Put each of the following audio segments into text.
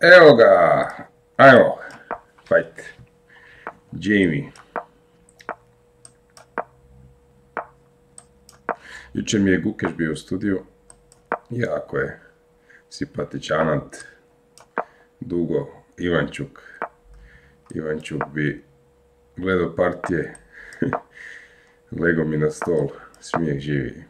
Evo ga, ajmo, fight. Jamie. Jučer mi je Gukeš bio u studiju, jako je simpatičanant, dugo, Ivančuk. Ivančuk bi gledao partije, lego mi na stol, smijeh živi.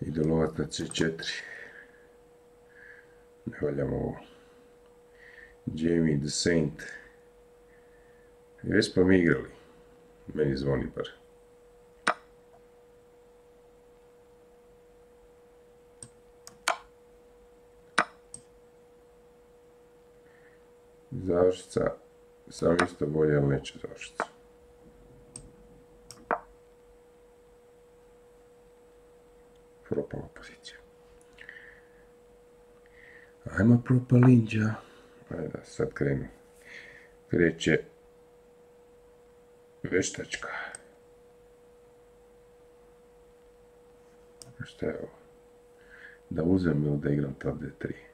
Ide lovat na C4. Ne valjam ovo. Jamie the Saint. Već smo mi igrali. Meni zvoni bar. Završica, sam isto bolje, ali neće završica. Propala pozicija. Ajmo propalinđa. Ajde, sad kreni. Kreće veštačka. Šta je ovo? Da uzem ili da igram to D3?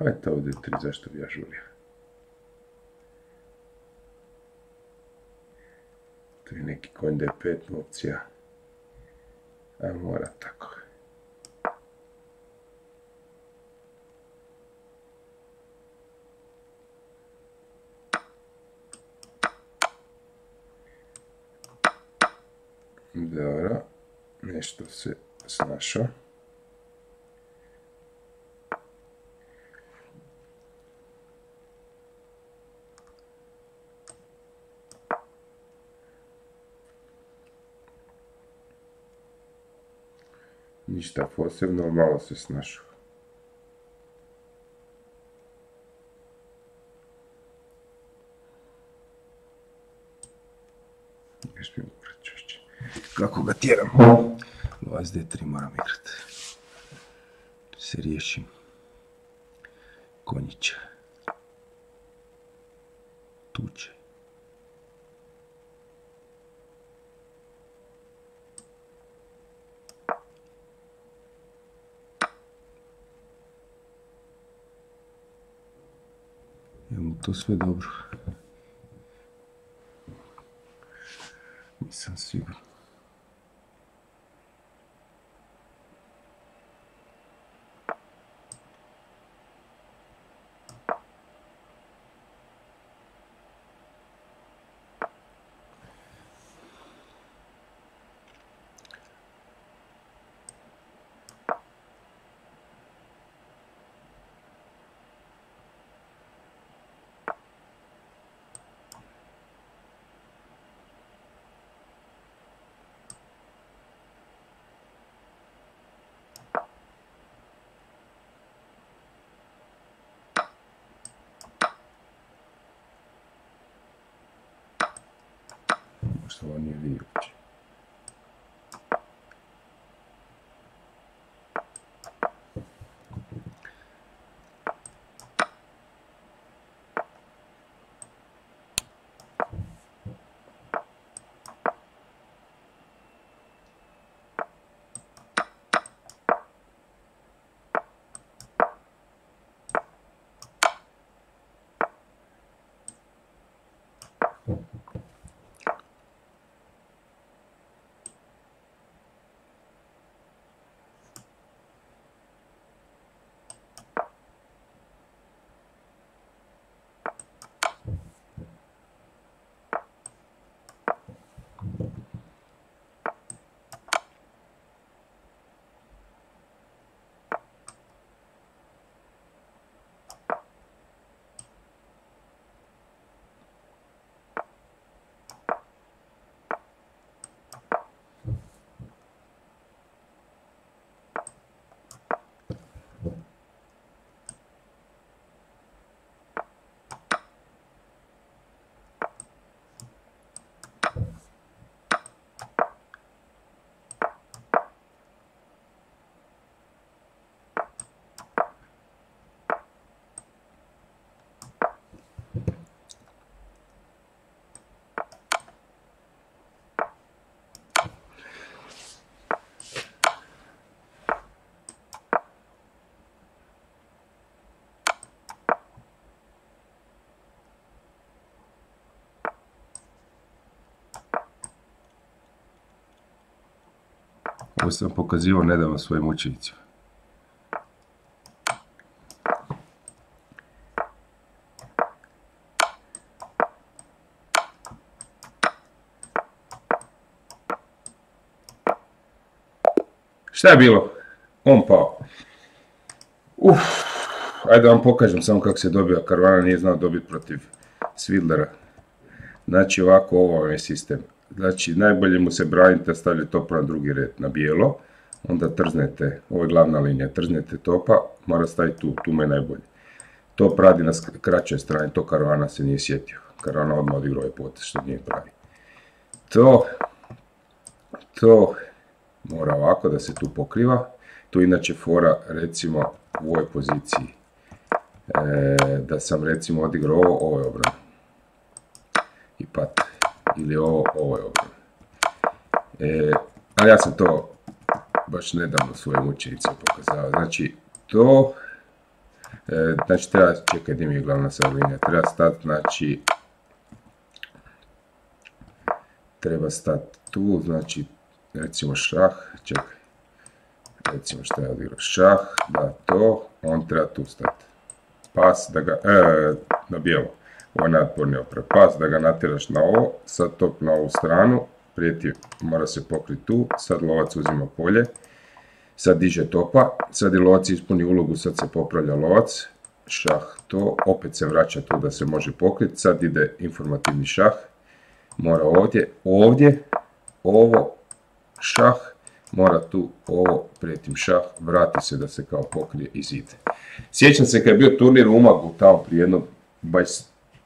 Hajde to D3, zašto bi ja? Tu je neki konj D5 opcija. A mora tako. Dobro, nešto se snašao. Ništa posebno, malo se češće. Kako ga tjeram? Lovac D3 moram igrat. Se riješim. Konjića. Tuče. To sve dobro. Nisam siguran. Možda ovo Ovo sam pokazivao nedavno svojim učenicima. Šta je bilo? On pao. Uf, ajde vam pokažem samo kako se dobija. Karvana nije znao dobiti protiv Svidlera. Znači ovako, ovo je sistem. Znači najbolje mu se branite, stavljate topa na drugi red, na bijelo. Onda trznete, ovo je glavna linija, trznete topa, mora staviti tu, tu mu je najbolje. To radi na kraćoj strani, to Karvana se nije sjetio. Karvana odmah odigrao je potez, što nije pravi. To, to mora ovako da se tu pokriva. Tu inače fora recimo u ovoj poziciji. E, da sam recimo odigrao ovo, ovo je obrana. I pat. Ili ovo, ovo je obrana. E, ali ja sam to baš nedavno svojim učenicima pokazao. Znači, to, e, znači treba, čekaj gdje mi je glavna sad linija, treba stati, znači, treba stati tu, znači, recimo šah, čekaj, recimo što je odigrao, šah, da to, on treba tu stati. Pas, da ga, e, na bijelo, ovo je nadporni opre. Pas, da ga natjeraš na ovo, sad top na ovu stranu, prijeti, mora se pokriti tu, sad lovac uzima polje, sad diže topa, sad je lovac ispuni ulogu, sad se popravlja lovac, šah to, opet se vraća tu da se može pokriti, sad ide informativni šah, mora ovdje, ovdje, ovo, šah, mora tu ovo prijetim šah, vrati se da se kao pokrije i zide. Sjećam se kad je bio turnir u Umagu tamo prije jedno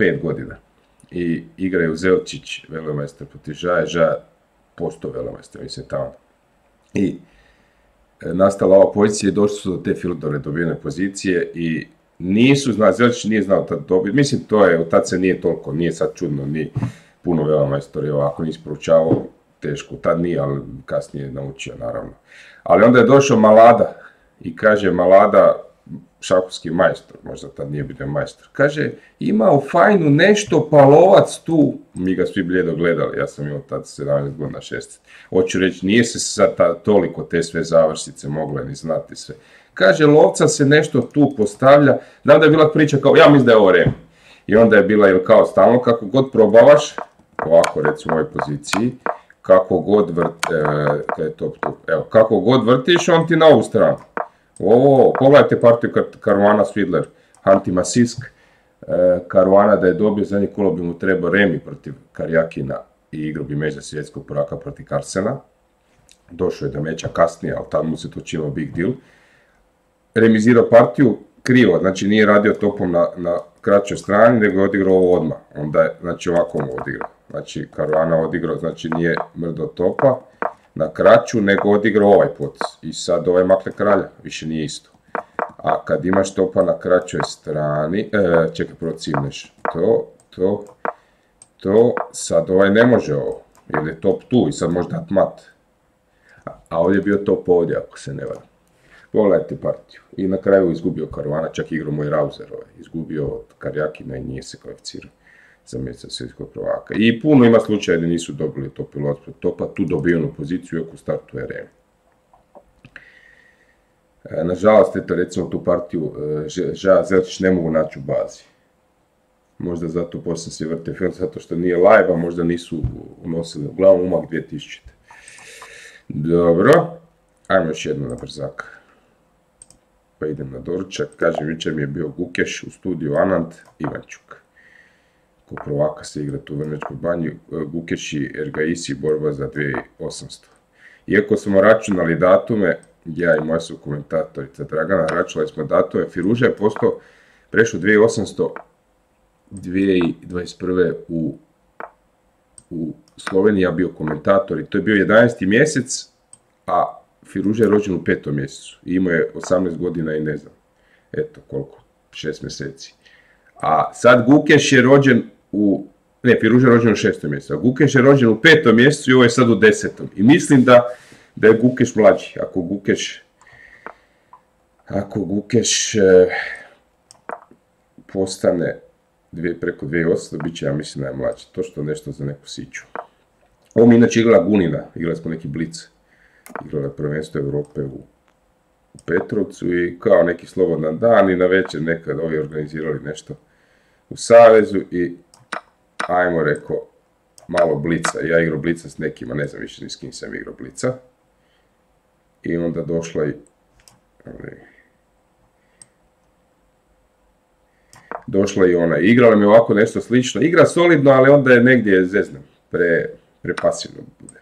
25 godina i igraju Zelčić, velemajster protiv Žaja posto velemajster, mislim tamo. I e, nastala ova pozicija i došli su do te Fildore dobijene pozicije i nisu znali, Zelčić nije znao tad dobiti, mislim to je, tad se nije toliko, nije sad čudno, ni puno velemajstori ovako nisi proučavao teško, tad nije, ali kasnije naučio naravno. Ali onda je došao Malada i kaže Malada, šahovski majstor, možda tad nije bio majstor, kaže ima u fajnu nešto palovac tu, mi ga svi bljedo gledali, ja sam imao tad 17 godina, 16. Hoću reći, nije se sad toliko te sve završice mogle ni znati sve. Kaže, lovca se nešto tu postavlja, znam da je bila priča kao, ja mislim da je ovo rem. I onda je bila ili kao stalno, kako god probavaš, ovako recimo u ovoj poziciji, kako god vrti, e, evo, kako god vrtiš, on ti na ovu stranu. Ovo, pogledajte partiju Karuana Svidler, Hanti Masisk, Karuana da je dobio zadnji kolo bi mu trebao Remi protiv Karjakina i igru bi međa svjetskog poraka protiv Karsena. Došao je do meča kasnije, ali tad mu se to činilo big deal. Remizirao partiju krivo, znači nije radio topom na, na kraćoj strani, nego je odigrao ovo odmah. Onda je, znači ovako mu odigrao. Znači Karuana odigrao, znači nije mrdo topa na kraću, nego odigrao ovaj pot. I sad ovaj makle kralja, više nije isto. A kad imaš topa na kraćoj strani, e, čekaj, prvo cimneš to, to, to, sad ovaj ne može ovo, jer je top tu i sad može dat mat. A ovdje je bio top ovdje, ako se ne varam. Pogledajte partiju. I na kraju izgubio Karuana, čak igrao moj Rauzer, ovaj. izgubio od Karjakina i nije se kvalificirao za mjeseca svjetskog prvaka. I puno ima slučaja da nisu dobili to pilot topa, tu dobijenu poziciju, iako startu je rem. E, nažalost, eto recimo tu partiju e, Ža Zelčić ne mogu naći u bazi. Možda zato poslije se vrte film, zato što nije live, a možda nisu unosili. Uglavnom umak 2000. Dobro, ajmo još jedno na brzak. Pa idem na doručak. Kažem, jučer mi je bio Gukeš u studiju Anand Ivančuk prvaka se igra tu u Vrnečkoj banji, e, Gukeši Ergaisi borba za 2800. Iako smo računali datume, ja i moja su komentatorica Dragana, računali smo datume, Firuža je postao, prešao 2800 2021. u, u Sloveniji, ja bio komentator i to je bio 11. mjesec, a Firuža je rođen u petom mjesecu i imao je 18 godina i ne znam, eto koliko, 6 mjeseci. A sad Gukeš je rođen u, ne, Firuža je rođen u šestom mjesecu, a Gukeš je rođen u petom mjesecu i ovo je sad u desetom. I mislim da, da je Gukeš mlađi. Ako Gukeš, ako Gukeš e, postane dvije, preko 2800, bit će, ja mislim, da je mlađi. To što nešto za neku siću. Ovo mi inače igrala Gunina, igrali smo neki blic. igrala prvenstvo Europe u, u Petrovcu i kao neki slobodan dan i na večer nekad ovi organizirali nešto u Savezu i ajmo reko malo blica. Ja igrao blica s nekima, ne znam više ni s kim sam igrao blica. I onda došla i... Došla i ona. Igrala mi ovako nešto slično. Igra solidno, ali onda je negdje zeznem. Pre, prepasivno bude.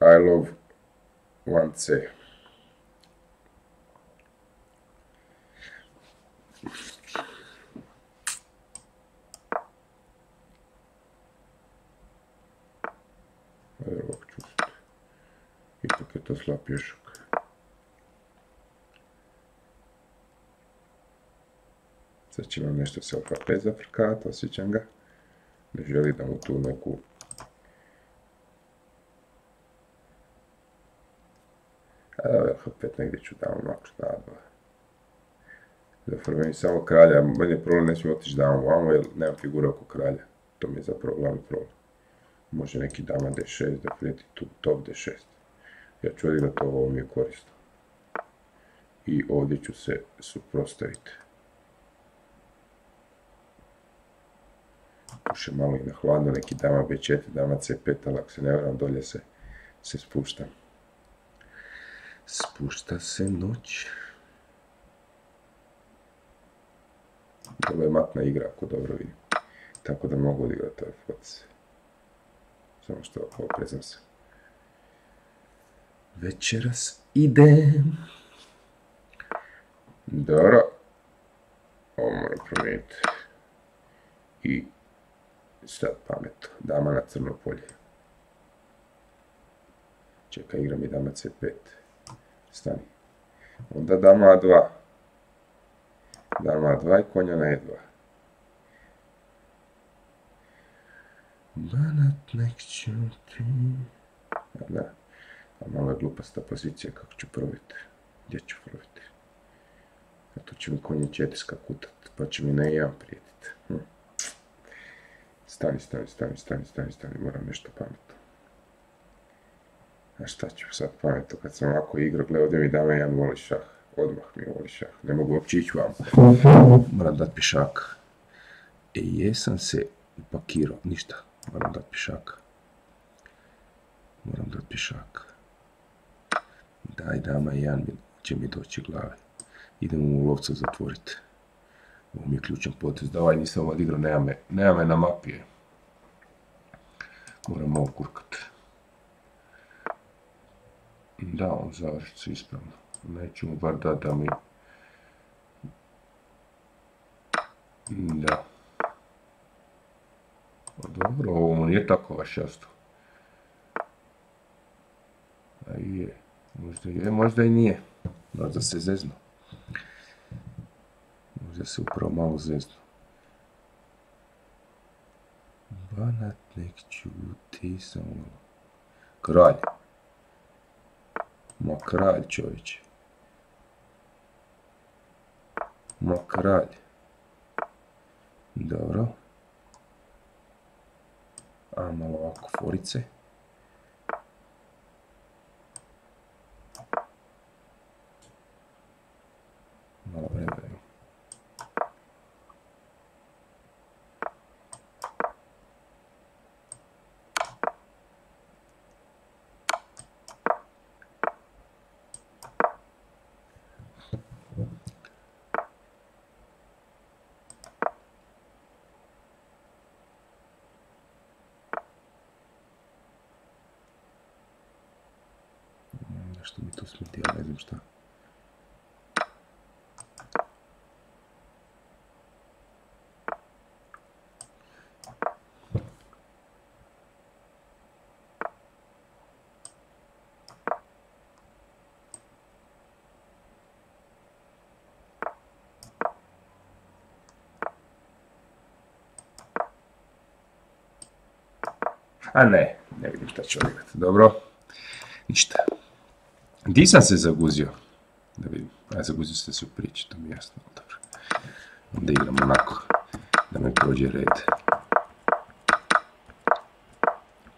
I love 1C. Evo čusti. Ipak je to slab pješak. Sad će vam nešto se OKP zafrkati, osjećam ga. Ne želi da mu tu neku A opet negdje ću da na dva. Zapravo meni samo kralja, meni je problem ne smije otići dama vamo jer nemam figura oko kralja. To mi je zapravo glavni problem. Može neki dama d6 da prijeti tu top d6. Ja ću odigrati ovo, ovo mi je korisno. I ovdje ću se suprostaviti. Puše malo i na hladno, neki dama b4, dama c5, ali ako se ne varam dolje se, se spuštam. Spušta se noć. Ovo je matna igra, ako dobro vidim. Tako da mogu odigrati ovaj foc. Samo što oprezam se. Večeras idem. Dobro. Ovo moram promijeniti. I sad pametno. Dama na crno polje. Čekaj, igra mi dama c5. Stani. Onda dama a2. Dama a2 i konja na e2. Banat nek ću ti... Da, a malo je glupasta pozicija kako ću probiti. Gdje ću probiti? A tu će mi konje četiri skakutat, pa će mi na e1 prijetiti. Hm. Stani, stani, stani, stani, stani, stani, moram nešto pametno. A šta ću sad pametno, kad sam ovako igrao, gledaj ovdje mi dame jedan voli šah. Odmah mi voli šah, ne mogu uopće ići vam. Moram dat pišaka. E, jesam se upakirao, ništa, moram dat pišaka. Moram dat pišaka. Daj dama jedan će mi doći glave. Idemo u lovcu zatvoriti. Ovo mi je ključan potez, da ovaj nisam odigrao, nema me, nema me na mapi. Moram ovo kurkat. Da, on završicu ispravno. Neću mu bar da da mi... Da. Dobro, ovo mu nije tako baš jasno. A je, možda je, možda i nije. Možda se zezno. Možda se upravo malo zezno. Banat nek čuti samo... Kralj. Ma kralj čovječe. Ma kralj. Dobro. A malo ovako forice. Malo vremena. Nešto mi tu smrti, ne znam šta. A ne, ne vidim šta ću odigrati. Dobro, ništa. Di sam se zaguzio? Da vidim. A zaguzio sam se u priči, to mi je jasno. Dobro. Onda igram onako. da mi prođe red.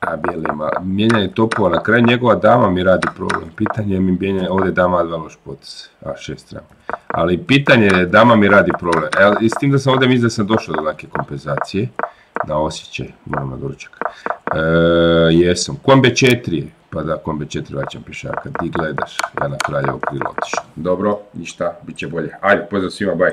A bijelima, mijenjanje topova, na kraju njegova dama mi radi problem. Pitanje je mi mijenjanje, ovdje dama dva loš potes, a šest strana. Ali pitanje je, dama mi radi problem. E, s tim da sam ovdje mislim da sam došao do neke kompenzacije. Na osjećaj, moram na doručak. E, jesam. Kon B4, pa da kon B4 vraćam pješaka. Ti gledaš, ja na kraljevo krilo. Dobro, ništa, bit će bolje. Ajde, pozdrav svima, baj.